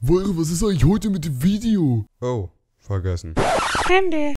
Wolre, was ist eigentlich heute mit dem Video? Oh, vergessen. Ende.